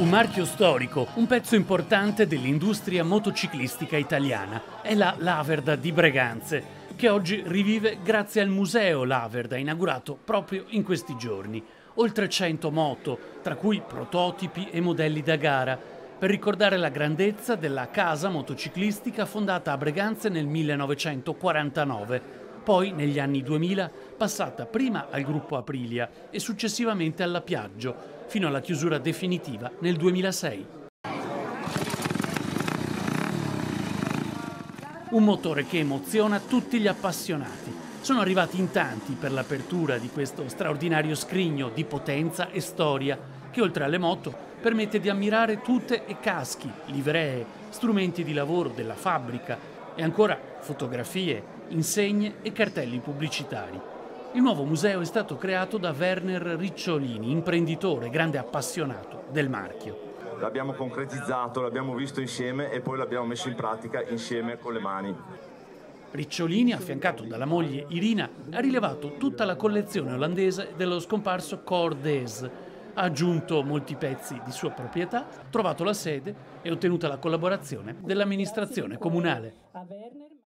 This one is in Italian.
Un marchio storico, un pezzo importante dell'industria motociclistica italiana. È la Laverda di Breganze, che oggi rivive grazie al museo Laverda, inaugurato proprio in questi giorni. Oltre 100 moto, tra cui prototipi e modelli da gara, per ricordare la grandezza della casa motociclistica fondata a Breganze nel 1949, poi negli anni 2000 passata prima al gruppo Aprilia e successivamente alla Piaggio, fino alla chiusura definitiva nel 2006. Un motore che emoziona tutti gli appassionati. Sono arrivati in tanti per l'apertura di questo straordinario scrigno di potenza e storia che oltre alle moto permette di ammirare tute e caschi, livree, strumenti di lavoro della fabbrica e ancora fotografie, insegne e cartelli pubblicitari. Il nuovo museo è stato creato da Werner Ricciolini, imprenditore, grande appassionato del marchio. L'abbiamo concretizzato, l'abbiamo visto insieme e poi l'abbiamo messo in pratica insieme con le mani. Ricciolini, affiancato dalla moglie Irina, ha rilevato tutta la collezione olandese dello scomparso Cordes. Ha aggiunto molti pezzi di sua proprietà, trovato la sede e ottenuta la collaborazione dell'amministrazione comunale.